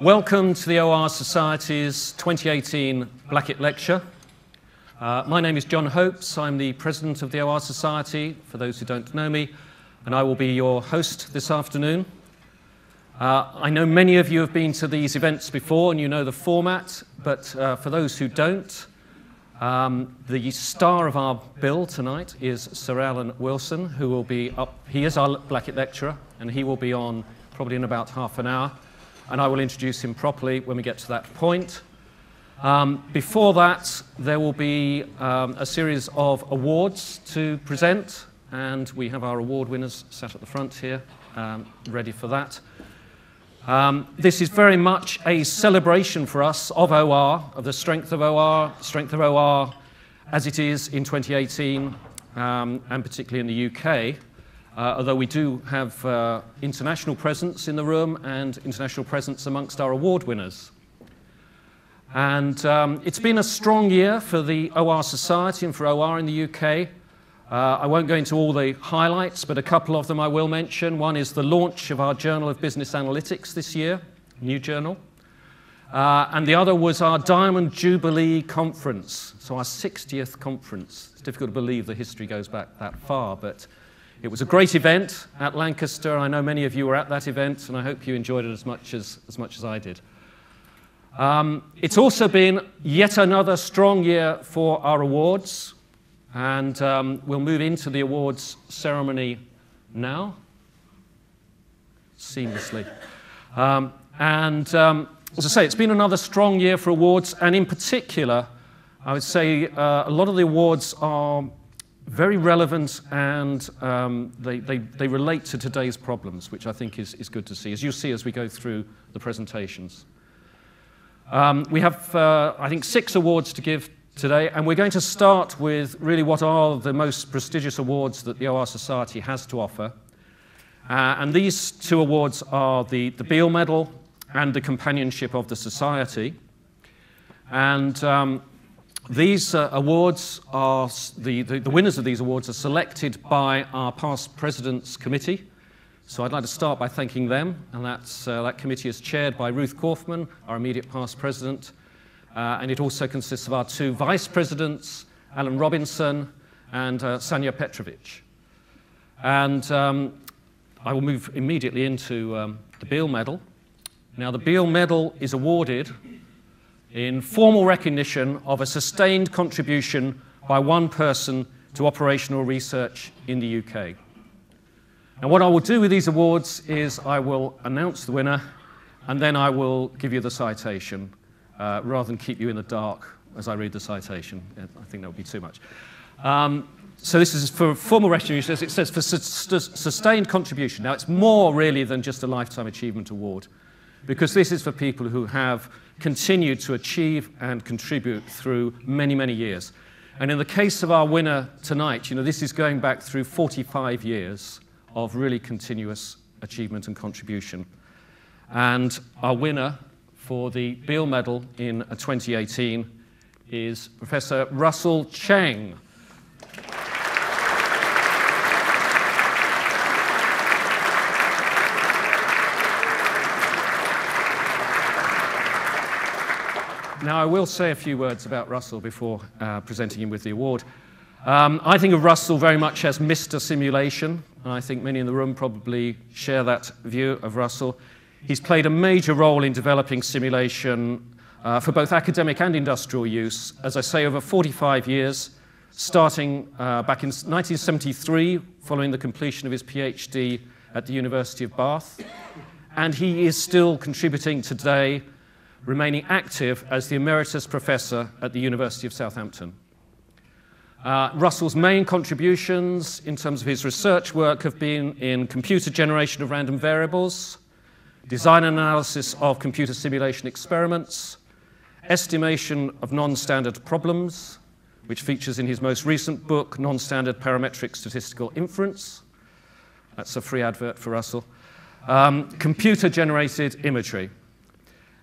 Welcome to the OR Society's 2018 Blackett Lecture. Uh, my name is John Hopes. I'm the president of the OR Society, for those who don't know me, and I will be your host this afternoon. Uh, I know many of you have been to these events before and you know the format, but uh, for those who don't, um, the star of our bill tonight is Sir Alan Wilson, who will be up. He is our Blackett lecturer, and he will be on probably in about half an hour. And I will introduce him properly when we get to that point. Um, before that, there will be um, a series of awards to present, and we have our award winners sat at the front here, um, ready for that. Um, this is very much a celebration for us of OR, of the strength of OR, strength of OR as it is in 2018, um, and particularly in the UK. Uh, although we do have uh, international presence in the room and international presence amongst our award winners. And um, it's been a strong year for the OR Society and for OR in the UK. Uh, I won't go into all the highlights, but a couple of them I will mention. One is the launch of our Journal of Business Analytics this year, new journal. Uh, and the other was our Diamond Jubilee Conference, so our 60th conference. It's difficult to believe the history goes back that far, but it was a great event at Lancaster. I know many of you were at that event, and I hope you enjoyed it as much as, as, much as I did. Um, it's also been yet another strong year for our awards. And um, we'll move into the awards ceremony now, seamlessly. Um, and um, as I say, it's been another strong year for awards, and in particular, I would say uh, a lot of the awards are very relevant and um, they, they, they, relate to today's problems, which I think is, is good to see, as you'll see as we go through the presentations. Um, we have, uh, I think, six awards to give today, and we're going to start with really what are the most prestigious awards that the OR Society has to offer. Uh, and these two awards are the, the Beale Medal and the Companionship of the Society. And um, these uh, awards are, the, the, the, winners of these awards are selected by our past president's committee. So I'd like to start by thanking them, and that's, uh, that committee is chaired by Ruth Kaufman, our immediate past president, uh, and it also consists of our two vice presidents, Alan Robinson and uh, Sanja Petrovic. And um, I will move immediately into um, the Beale Medal. Now, the Beale Medal is awarded in formal recognition of a sustained contribution by one person to operational research in the UK. And what I will do with these awards is I will announce the winner and then I will give you the citation uh, rather than keep you in the dark as I read the citation. I think that would be too much. Um, so this is for formal recognition, as it says for su sustained contribution. Now it's more really than just a Lifetime Achievement Award, because this is for people who have continued to achieve and contribute through many, many years. And in the case of our winner tonight, you know, this is going back through 45 years of really continuous achievement and contribution. And our winner for the Beale Medal in 2018 is Professor Russell Cheng. Now, I will say a few words about Russell before uh, presenting him with the award. Um, I think of Russell very much as Mr. Simulation, and I think many in the room probably share that view of Russell. He's played a major role in developing simulation uh, for both academic and industrial use, as I say, over 45 years, starting uh, back in 1973, following the completion of his PhD at the University of Bath. And he is still contributing today, remaining active as the Emeritus Professor at the University of Southampton. Uh, Russell's main contributions in terms of his research work have been in computer generation of random variables, design and analysis of computer simulation experiments, estimation of non-standard problems, which features in his most recent book, Non-Standard Parametric Statistical Inference. That's a free advert for Russell. Um, computer-generated imagery.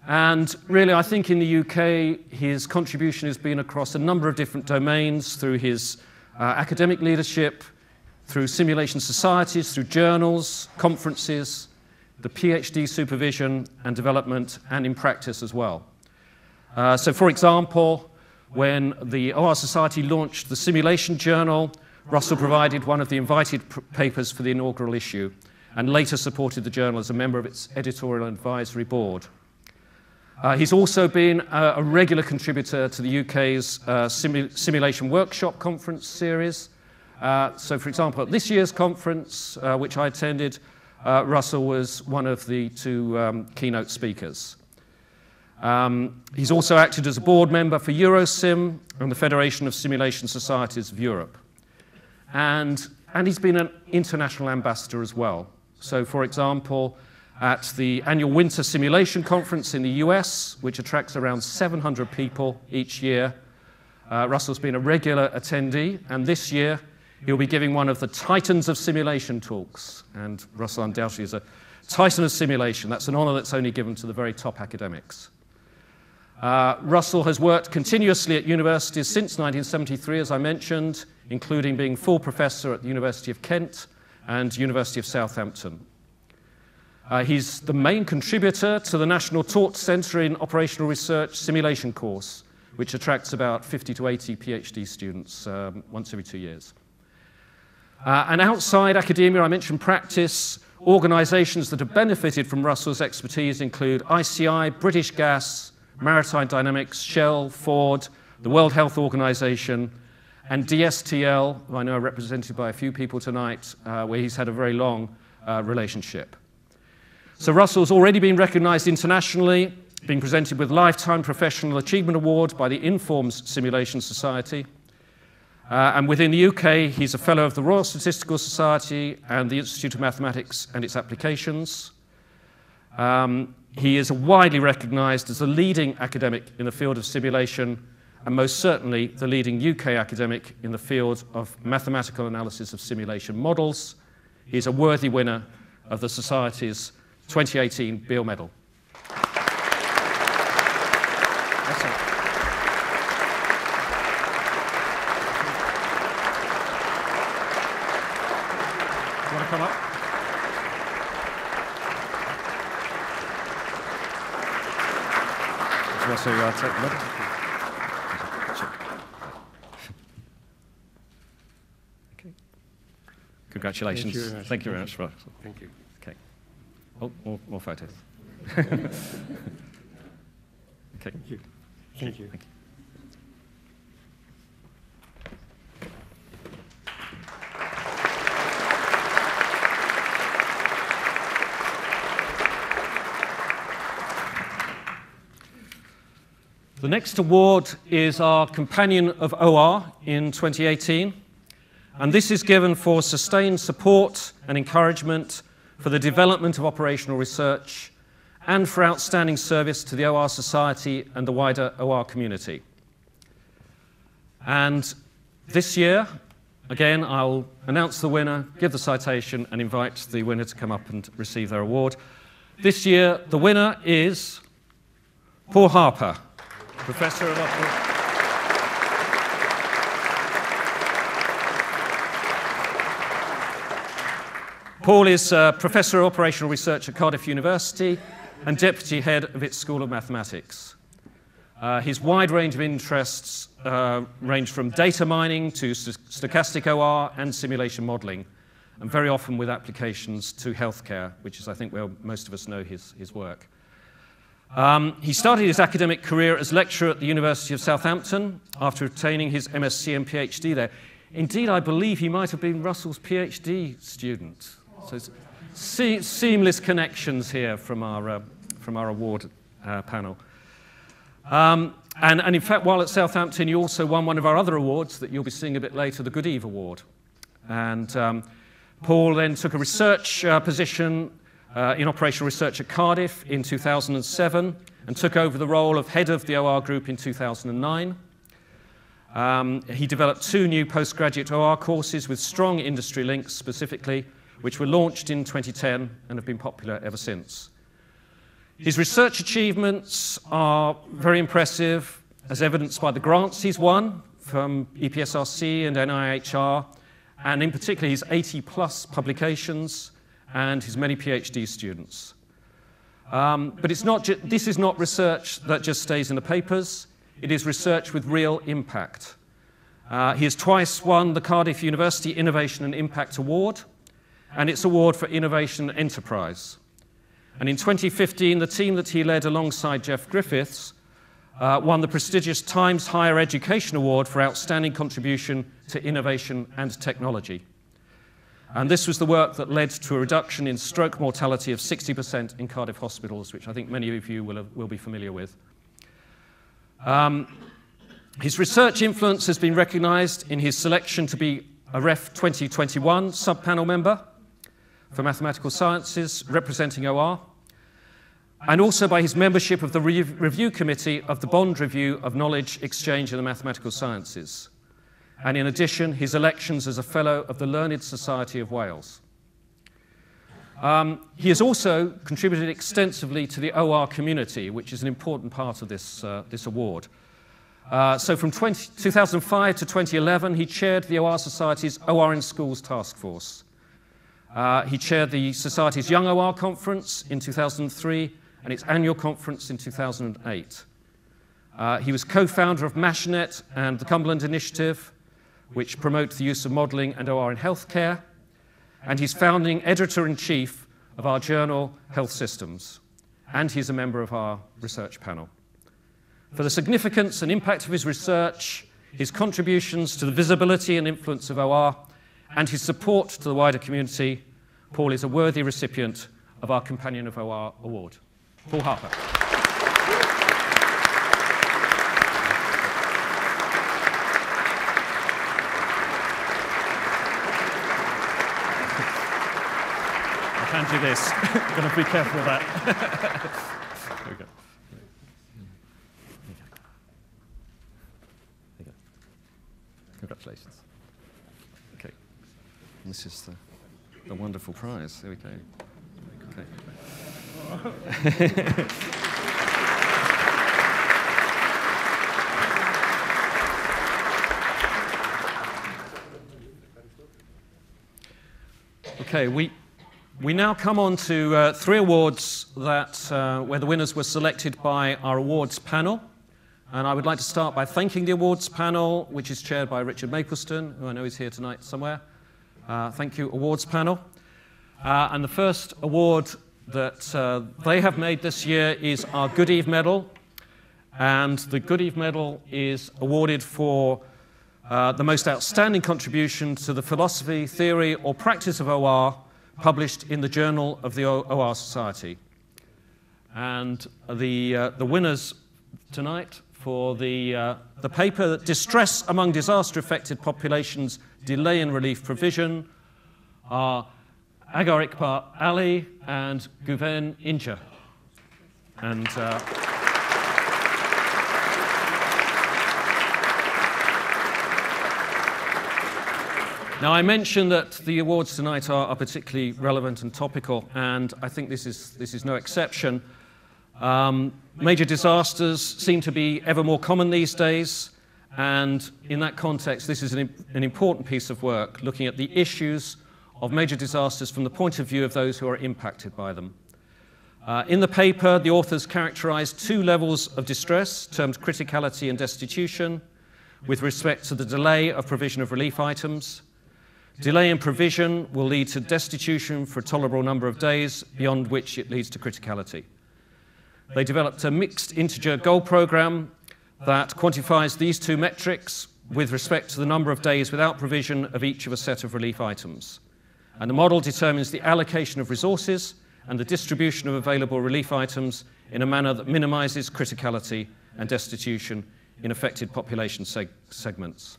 And really, I think in the UK, his contribution has been across a number of different domains through his uh, academic leadership, through simulation societies, through journals, conferences, the PhD supervision and development, and in practice as well. Uh, so, for example, when the OR Society launched the Simulation Journal, Russell provided one of the invited papers for the inaugural issue and later supported the journal as a member of its editorial advisory board. Uh, he's also been a, a, regular contributor to the UK's uh, simu Simulation Workshop Conference series. Uh, so, for example, at this year's conference, uh, which I attended, uh, Russell was one of the two um, keynote speakers. Um, he's also acted as a board member for Eurosim and the Federation of Simulation Societies of Europe. And, and he's been an international ambassador as well. So, for example, at the annual Winter Simulation Conference in the US, which attracts around 700 people each year. Uh, Russell's been a regular attendee, and this year he'll be giving one of the Titans of Simulation talks. And Russell undoubtedly is a Titan of Simulation. That's an honor that's only given to the very top academics. Uh, Russell has worked continuously at universities since 1973, as I mentioned, including being full professor at the University of Kent and University of Southampton. Uh, he's the main contributor to the National Taught Centre in Operational Research Simulation course, which attracts about 50 to 80 PhD students um, once every two years. Uh, and outside academia, I mentioned practice. Organisations that have benefited from Russell's expertise include ICI, British Gas, Maritime Dynamics, Shell, Ford, the World Health Organization, and DSTL, who I know are represented by a few people tonight, uh, where he's had a very long uh, relationship. So Russell's already been recognized internationally, being presented with Lifetime Professional Achievement Award by the Informs Simulation Society. Uh, and within the UK, he's a fellow of the Royal Statistical Society and the Institute of Mathematics and its Applications. Um, he is widely recognized as a leading academic in the field of simulation and most certainly the leading UK academic in the field of mathematical analysis of simulation models. He's a worthy winner of the Society's 2018 Beale Medal. Come up? So you uh, Okay. Congratulations. Thank you, Thank you very much, Russell. Thank you. Oh, more, more photos. okay. Thank you. Thank you. Thank you. The next award is our Companion of OR in 2018, and this is given for sustained support and encouragement for the development of operational research, and for outstanding service to the OR Society and the wider OR community. And this year, again, I'll announce the winner, give the citation, and invite the winner to come up and receive their award. This year, the winner is Paul Harper, Professor of. Paul is uh, Professor of Operational Research at Cardiff University and Deputy Head of its School of Mathematics. Uh, his wide range of interests uh, range from data mining to stochastic OR and simulation modeling, and very often with applications to healthcare, which is, I think, where most of us know his, his work. Um, he started his academic career as lecturer at the University of Southampton after obtaining his MSc and PhD there. Indeed, I believe he might have been Russell's PhD student. So se seamless connections here from our, uh, from our award uh, panel. Um, and, and in fact, while at Southampton, you also won one of our other awards that you'll be seeing a bit later, the Goodeve Award. And um, Paul then took a research uh, position uh, in operational research at Cardiff in 2007 and took over the role of head of the OR group in 2009. Um, he developed two new postgraduate OR courses with strong industry links, specifically which were launched in 2010 and have been popular ever since. His research achievements are very impressive, as evidenced by the grants he's won from EPSRC and NIHR, and in particular his 80 plus publications and his many PhD students. Um, but it's not this is not research that just stays in the papers, it is research with real impact. Uh, he has twice won the Cardiff University Innovation and Impact Award and its award for innovation enterprise. And in 2015, the team that he led alongside Jeff Griffiths uh, won the prestigious Times Higher Education Award for outstanding contribution to innovation and technology. And this was the work that led to a reduction in stroke mortality of 60% in Cardiff hospitals, which I think many of you will, have, will be familiar with. Um, his research influence has been recognised in his selection to be a REF 2021 sub-panel member for mathematical sciences representing OR, and also by his membership of the Re review committee of the Bond Review of Knowledge Exchange in the Mathematical Sciences, and in addition, his elections as a Fellow of the Learned Society of Wales. Um, he has also contributed extensively to the OR community, which is an important part of this, uh, this award. Uh, so from 20, 2005 to 2011, he chaired the OR Society's OR in Schools Task Force. Uh, he chaired the Society's Young OR Conference in 2003 and its annual conference in 2008. Uh, he was co-founder of MASHNet and the Cumberland Initiative, which promote the use of modelling and OR in healthcare, and he's founding editor-in-chief of our journal, Health Systems, and he's a member of our research panel. For the significance and impact of his research, his contributions to the visibility and influence of OR, and his support to the wider community, Paul is a worthy recipient of our Companion of OR Award. Paul Harper. I'll hand you this. To be careful of that. there we go. Congratulations. Okay. And this is the, the wonderful prize. There we go. Okay. okay, we, we now come on to uh, three awards that, uh, where the winners were selected by our awards panel. And I would like to start by thanking the awards panel, which is chaired by Richard Mapleston, who I know is here tonight somewhere. Uh, thank you, awards panel. Uh, and the first award that uh, they have made this year is our Goodeve Medal. And the Goodeve Medal is awarded for uh, the most outstanding contribution to the philosophy, theory, or practice of OR published in the Journal of the OR Society. And the, uh, the winners tonight for the, uh, the paper Distress Among Disaster Affected Populations Delay in Relief Provision are Agha Iqbal Ali and Guven Inja. And uh, Now, I mentioned that the awards tonight are, are, particularly relevant and topical, and I think this is, this is no exception. Um, major disasters seem to be ever more common these days, and in that context, this is an, an important piece of work looking at the issues of major disasters from the point of view of those who are impacted by them. Uh, in the paper, the authors characterized two levels of distress, termed criticality and destitution, with respect to the delay of provision of relief items. Delay in provision will lead to destitution for a tolerable number of days, beyond which it leads to criticality. They developed a mixed integer goal program that quantifies these two metrics with respect to the number of days without provision of each of a set of relief items. And the model determines the allocation of resources and the distribution of available relief items in a manner that minimizes criticality and destitution in affected population seg segments.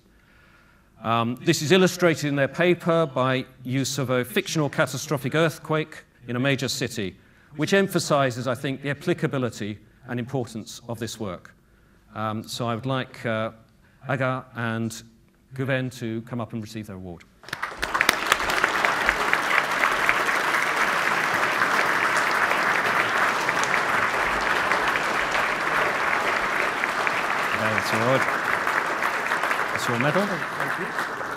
Um, this is illustrated in their paper by use of a fictional catastrophic earthquake in a major city, which emphasizes, I think, the applicability and importance of this work. Um, so I would like uh, Agha and Guven to come up and receive their award. That's your, that's your medal. Thank you.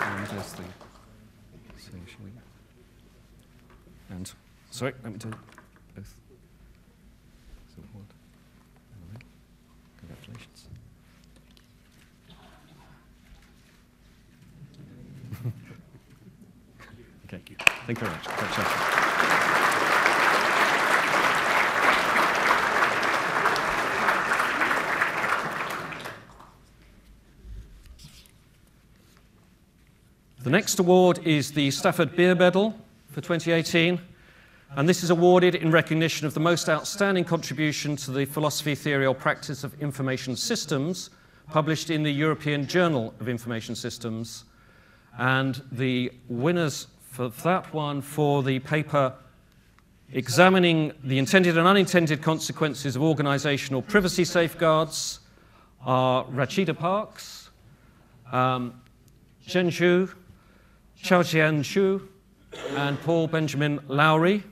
And just the, so shall we? And, sorry, let me do both. So what? Congratulations. okay, thank you very much. The next award is the Stafford Beer Medal for 2018, and this is awarded in recognition of the most outstanding contribution to the philosophy, theory, or practice of information systems published in the European Journal of Information Systems. And the winners for that one for the paper examining the intended and unintended consequences of organizational privacy safeguards are Rachida Parks, um, Zhen Zhu, Chao-Hsien Chu, and Paul Benjamin Lowry.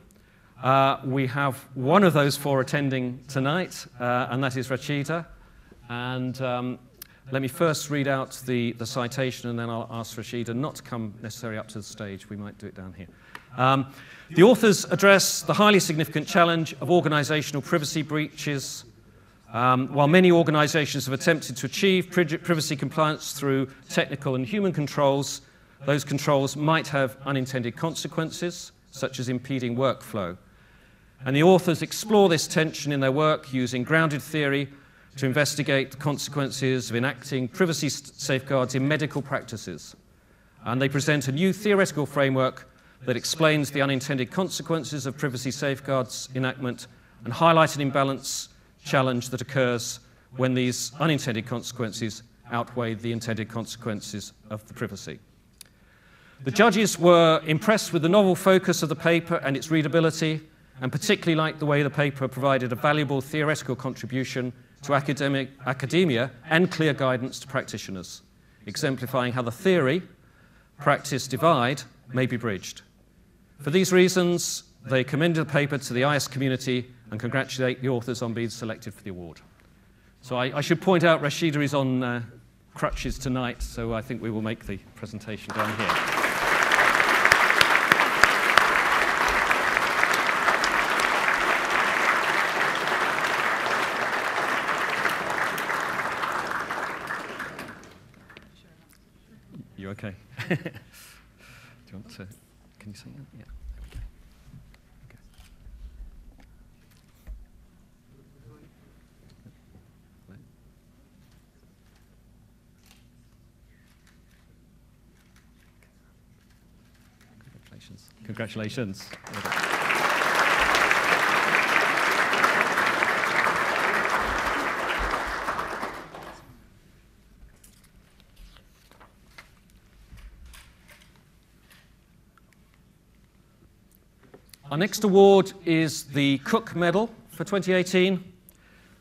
Uh, we have one of those four attending tonight, uh, and that is Rachida. And um, let me first read out the, the citation, and then I'll ask Rachida not to come necessarily up to the stage. We might do it down here. Um, the authors address the highly significant challenge of organizational privacy breaches. Um, while many organizations have attempted to achieve privacy compliance through technical and human controls, those controls might have unintended consequences, such as impeding workflow. And the authors explore this tension in their work using grounded theory to investigate the consequences of enacting privacy safeguards in medical practices. And they present a new theoretical framework that explains the unintended consequences of privacy safeguards enactment and highlight an imbalance challenge that occurs when these unintended consequences outweigh the intended consequences of the privacy. The judges were impressed with the novel focus of the paper and its readability, and particularly liked the way the paper provided a valuable theoretical contribution to academic, academia and clear guidance to practitioners, exemplifying how the theory practice divide may be bridged. For these reasons, they commended the paper to the IS community and congratulate the authors on being selected for the award. So I, I should point out Rachida is on uh, crutches tonight, so I think we will make the presentation down here. You okay? Do you want to? Can you say that? Yeah. There we go. Okay. Congratulations. Congratulations. Our next award is the Cook Medal for 2018.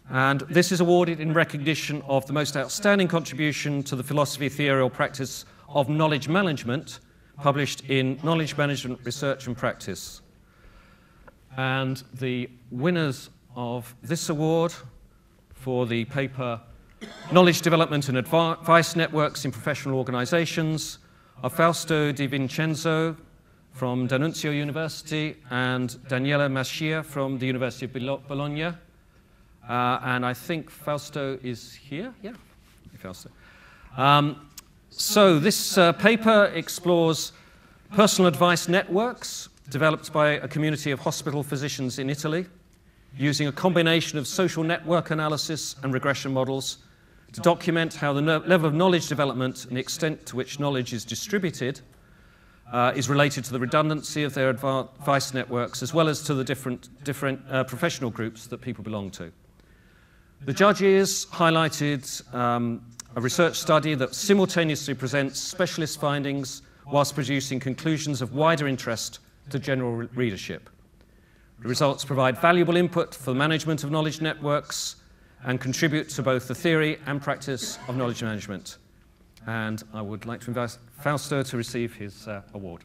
And this is awarded in recognition of the most outstanding contribution to the philosophy, theory, or practice of knowledge management, published in Knowledge Management Research and Practice. And the winners of this award for the paper Knowledge Development and Advice Networks in Professional Organizations are Fausto Di Vincenzo from D'Annunzio University and Daniela Mascia from the University of Bologna. Uh, and I think Fausto is here. Yeah, Fausto. Um, so this uh, paper explores personal advice networks developed by a community of hospital physicians in Italy using a combination of social network analysis and regression models to document how the level of knowledge development and the extent to which knowledge is distributed uh, is related to the redundancy of their advice networks as well as to the different, different uh, professional groups that people belong to. The judges highlighted um, a research study that simultaneously presents specialist findings whilst producing conclusions of wider interest to general re readership. The results provide valuable input for the management of knowledge networks and contribute to both the theory and practice of knowledge management. And I would like to invite Fausto to receive his uh, award.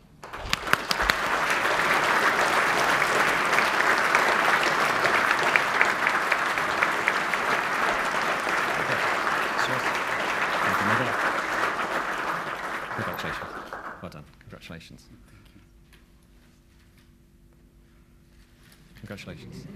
Congratulations. Well done. Congratulations. Congratulations.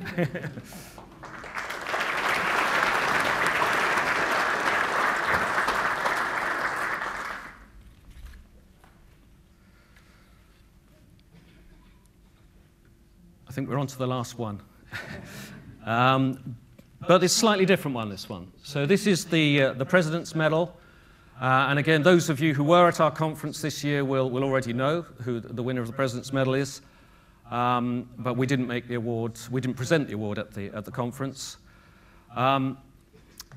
I think we're on to the last one. um, but it's a slightly different one, this one. So this is the, uh, the President's Medal. Uh, and again, those of you who were at our conference this year will, will already know who the winner of the President's Medal is. Um, but we didn't make the award, we didn't present the award at the, at the conference. Um,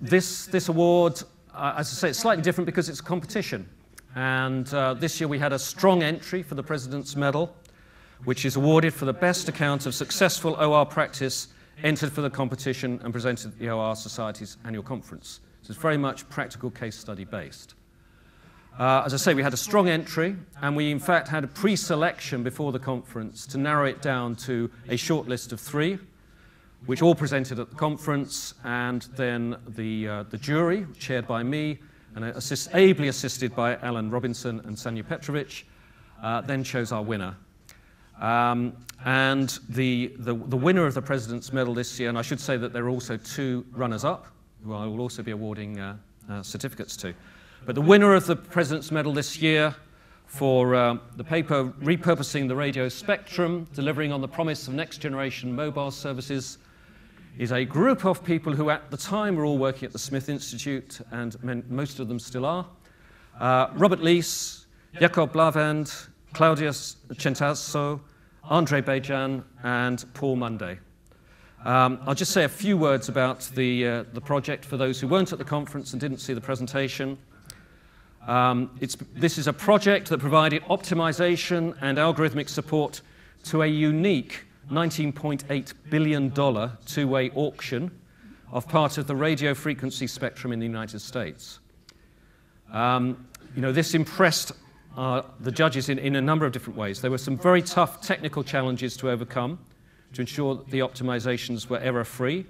this, this award, uh, as I say, it's slightly different because it's a competition. And uh, this year we had a strong entry for the President's Medal, which is awarded for the best account of successful OR practice entered for the competition and presented at the OR Society's annual conference. So it's very much practical case study based. Uh, as I say, we had a strong entry, and we in fact had a pre selection before the conference to narrow it down to a short list of three, which all presented at the conference, and then the, uh, the jury, chaired by me and assist, ably assisted by Alan Robinson and Sanja Petrovic, uh, then chose our winner. Um, and the, the, the, winner of the President's Medal this year, and I should say that there are also two runners up, who I will also be awarding uh, uh, certificates to. But the winner of the President's Medal this year for uh, the paper Repurposing the Radio Spectrum, Delivering on the Promise of Next Generation Mobile Services, is a group of people who at the time were all working at the Smith Institute, and most of them still are. Uh, Robert Leese, Jakob Blaavand, Claudius Centasso, Andre Bejan, and Paul Monday. Um, I'll just say a few words about the, uh, the project for those who weren't at the conference and didn't see the presentation. Um, this is a project that provided optimization and algorithmic support to a unique $19.8 billion two-way auction of part of the radio frequency spectrum in the United States. Um, you know, this impressed uh, the judges in, in a number of different ways. There were some very tough technical challenges to overcome to ensure that the optimizations were error-free,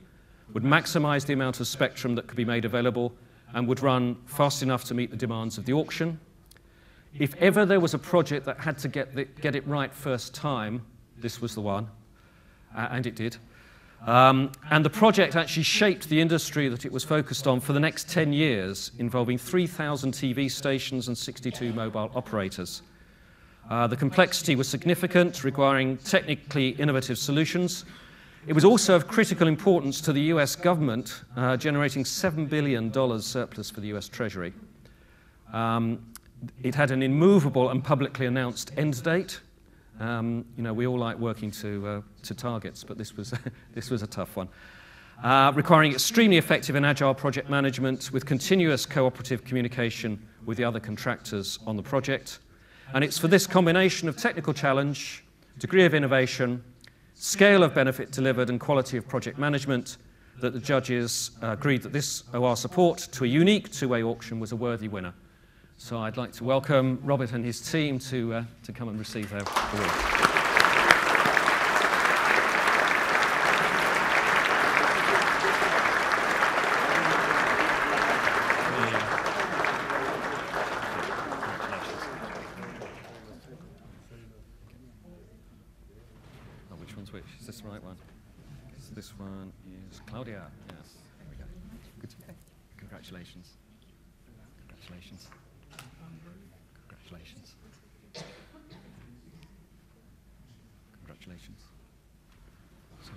would maximize the amount of spectrum that could be made available, and would run fast enough to meet the demands of the auction. If ever there was a project that had to get, the, get it right first time, this was the one, uh, and it did. Um, and the project actually shaped the industry that it was focused on for the next 10 years, involving 3,000 TV stations and 62 mobile operators. Uh, the complexity was significant, requiring technically innovative solutions. It was also of critical importance to the US government, uh, generating $7 billion surplus for the US Treasury. Um, it had an immovable and publicly announced end date. Um, you know, we all like working to, uh, to targets, but this was, this was a tough one. Uh, requiring extremely effective and agile project management with continuous cooperative communication with the other contractors on the project. And it's for this combination of technical challenge, degree of innovation, scale of benefit delivered, and quality of project management that the judges uh, agreed that this OR support to a unique two-way auction was a worthy winner. So I'd like to welcome Robert and his team to, uh, to come and receive their award.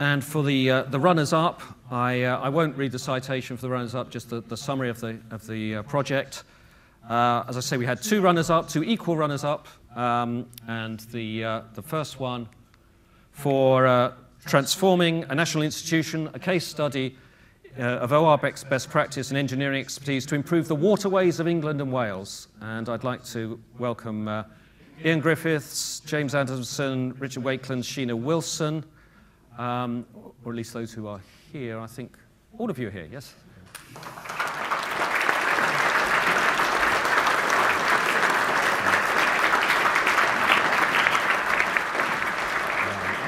And for the, uh, the runners-up, I, uh, I won't read the citation for the runners-up, just the, the summary of the, of the uh, project. Uh, as I say, we had two runners-up, two equal runners-up, um, and the, uh, the first one for uh, transforming a national institution, a case study of ORBEC's best practice and engineering expertise to improve the waterways of England and Wales. And I'd like to welcome Ian Griffiths, James Anderson, Richard Wakeland, Sheena Wilson, um, or at least those who are here. I think all of you are here, yes?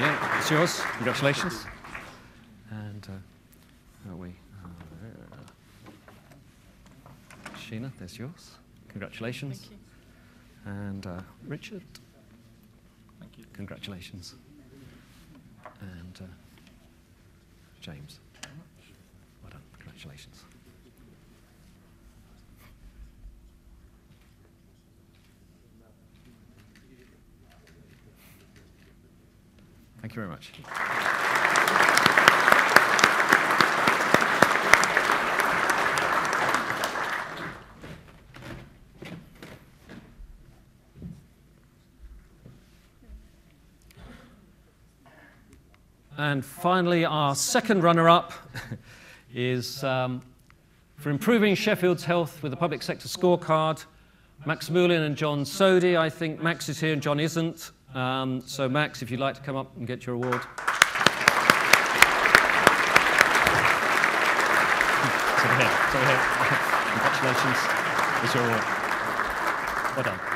Yeah, it's yours. Congratulations. And uh, are we? Uh, Sheena, there's yours. Congratulations. Thank you. And uh, Richard, Thank you. congratulations. And uh, James, well done. Congratulations. Thank you very much. And finally, our second runner up is um, for improving Sheffield's health with the public sector scorecard. Max Moullin and John Soady. I think Max is here and John isn't. Um, so, Max, if you'd like to come up and get your award. Over here. Over here. Congratulations. It's your award. Well done.